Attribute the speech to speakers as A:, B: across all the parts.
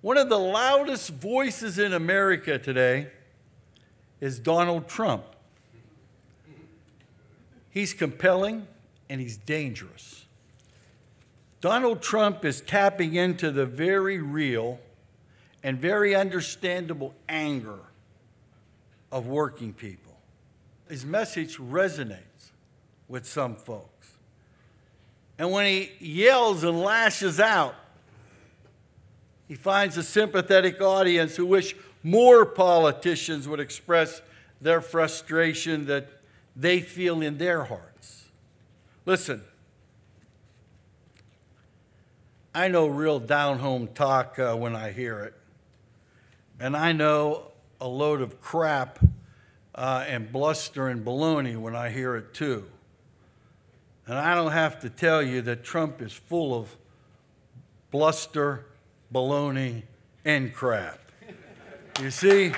A: One of the loudest voices in America today is Donald Trump. He's compelling and he's dangerous. Donald Trump is tapping into the very real and very understandable anger of working people. His message resonates with some folks. And when he yells and lashes out, he finds a sympathetic audience who wish more politicians would express their frustration that they feel in their hearts. Listen, I know real down home talk uh, when I hear it. And I know a load of crap uh, and bluster and baloney when I hear it too. And I don't have to tell you that Trump is full of bluster, baloney, and crap. You see?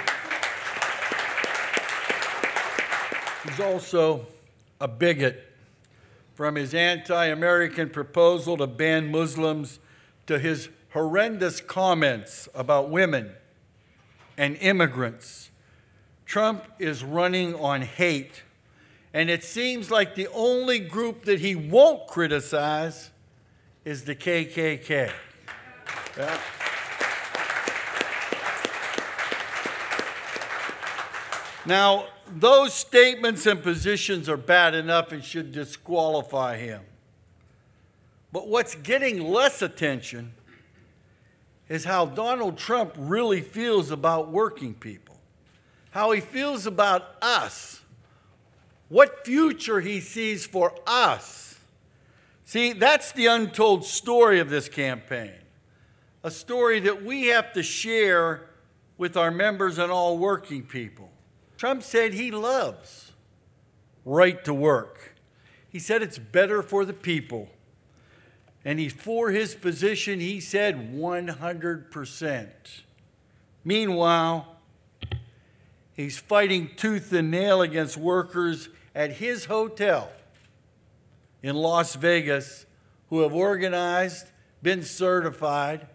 A: He's also a bigot from his anti American proposal to ban Muslims to his horrendous comments about women and immigrants. Trump is running on hate, and it seems like the only group that he won't criticize is the KKK. Yeah. Now, those statements and positions are bad enough and should disqualify him. But what's getting less attention is how Donald Trump really feels about working people, how he feels about us, what future he sees for us. See, that's the untold story of this campaign, a story that we have to share with our members and all working people. Trump said he loves right to work. He said it's better for the people and he's for his position, he said 100%. Meanwhile, he's fighting tooth and nail against workers at his hotel in Las Vegas who have organized, been certified,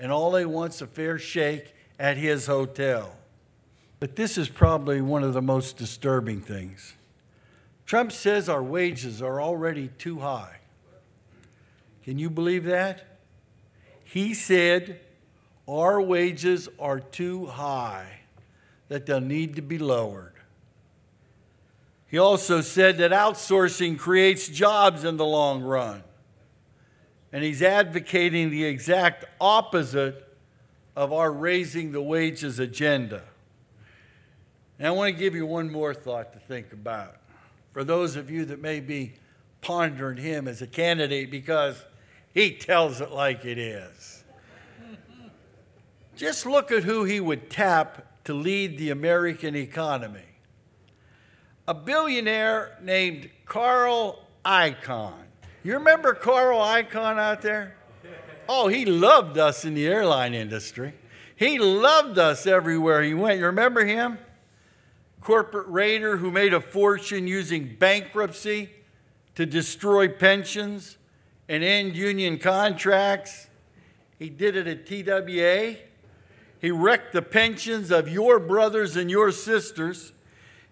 A: and all they want's a fair shake at his hotel. But this is probably one of the most disturbing things. Trump says our wages are already too high. Can you believe that? He said, Our wages are too high, that they'll need to be lowered. He also said that outsourcing creates jobs in the long run. And he's advocating the exact opposite of our raising the wages agenda. And I want to give you one more thought to think about for those of you that may be pondering him as a candidate because he tells it like it is. Just look at who he would tap to lead the American economy. A billionaire named Carl Icahn. You remember Carl Icahn out there? Oh, he loved us in the airline industry. He loved us everywhere he went. You remember him? Corporate raider who made a fortune using bankruptcy to destroy pensions and end union contracts. He did it at TWA. He wrecked the pensions of your brothers and your sisters.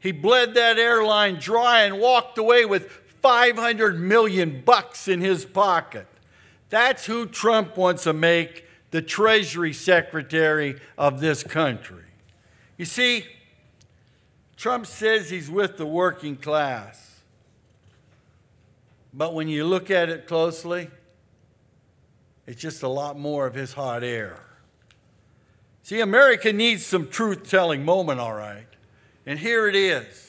A: He bled that airline dry and walked away with 500 million bucks in his pocket. That's who Trump wants to make the Treasury Secretary of this country. You see, Trump says he's with the working class. But when you look at it closely, it's just a lot more of his hot air. See, America needs some truth telling moment, all right. And here it is.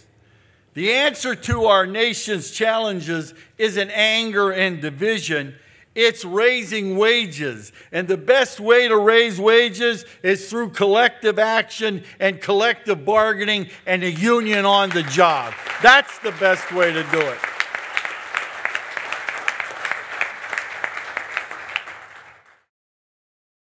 A: The answer to our nation's challenges isn't anger and division, it's raising wages. And the best way to raise wages is through collective action and collective bargaining and a union on the job. That's the best way to do it.